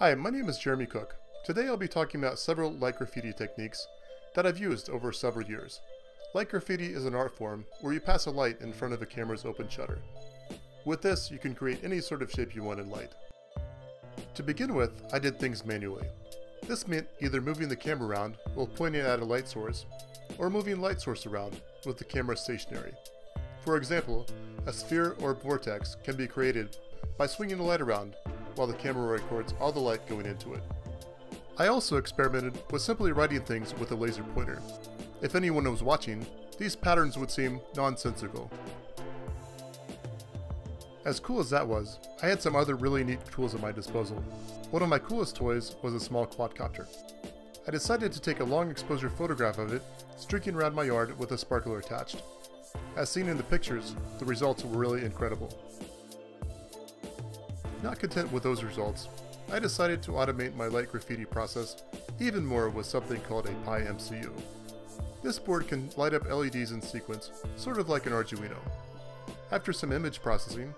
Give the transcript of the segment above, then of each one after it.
Hi, my name is Jeremy Cook. Today I'll be talking about several light graffiti techniques that I've used over several years. Light graffiti is an art form where you pass a light in front of a camera's open shutter. With this, you can create any sort of shape you want in light. To begin with, I did things manually. This meant either moving the camera around while pointing at a light source, or moving light source around with the camera stationary. For example, a sphere or vortex can be created by swinging the light around while the camera records all the light going into it. I also experimented with simply writing things with a laser pointer. If anyone was watching, these patterns would seem nonsensical. As cool as that was, I had some other really neat tools at my disposal. One of my coolest toys was a small quadcopter. I decided to take a long exposure photograph of it, streaking around my yard with a sparkler attached. As seen in the pictures, the results were really incredible. Not content with those results, I decided to automate my light graffiti process even more with something called a pyMCU. This board can light up LEDs in sequence, sort of like an Arduino. After some image processing,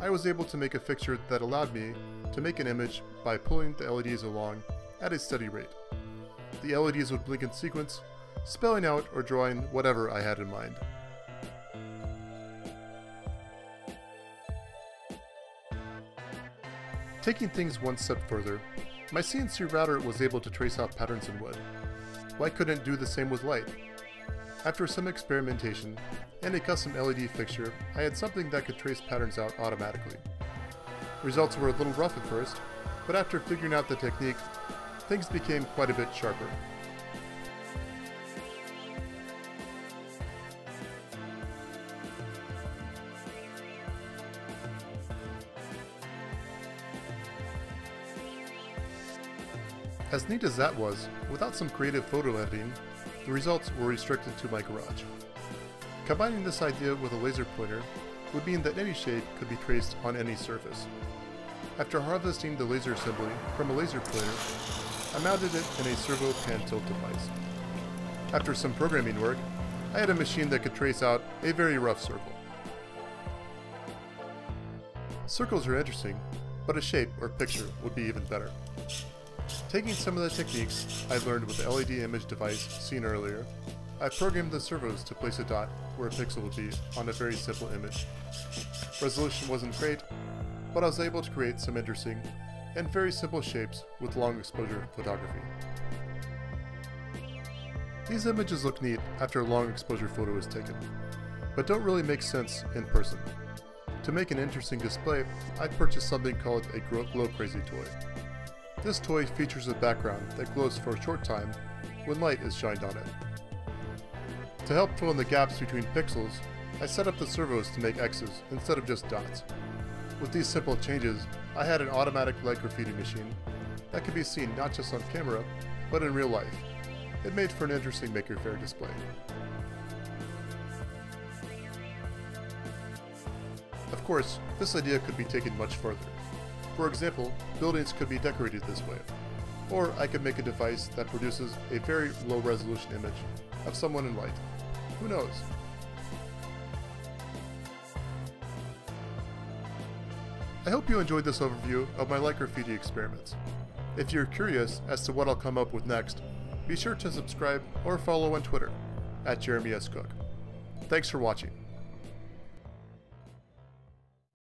I was able to make a fixture that allowed me to make an image by pulling the LEDs along at a steady rate. The LEDs would blink in sequence, spelling out or drawing whatever I had in mind. Taking things one step further, my CNC router was able to trace out patterns in wood. Why couldn't it do the same with light? After some experimentation and a custom LED fixture, I had something that could trace patterns out automatically. Results were a little rough at first, but after figuring out the technique, things became quite a bit sharper. As neat as that was, without some creative photo editing, the results were restricted to my garage. Combining this idea with a laser pointer would mean that any shape could be traced on any surface. After harvesting the laser assembly from a laser pointer, I mounted it in a servo pan tilt device. After some programming work, I had a machine that could trace out a very rough circle. Circles are interesting, but a shape or picture would be even better. Taking some of the techniques I learned with the LED image device seen earlier, I programmed the servos to place a dot where a pixel would be on a very simple image. Resolution wasn't great, but I was able to create some interesting and very simple shapes with long exposure photography. These images look neat after a long exposure photo is taken, but don't really make sense in person. To make an interesting display, I purchased something called a Glow Crazy toy. This toy features a background that glows for a short time when light is shined on it. To help fill in the gaps between pixels, I set up the servos to make X's instead of just dots. With these simple changes, I had an automatic light graffiti machine that could be seen not just on camera, but in real life. It made for an interesting Maker Faire display. Of course, this idea could be taken much further. For example, buildings could be decorated this way. Or I could make a device that produces a very low resolution image of someone in light. Who knows? I hope you enjoyed this overview of my light graffiti experiments. If you're curious as to what I'll come up with next, be sure to subscribe or follow on Twitter at Jeremy S. Cook. Thanks for watching.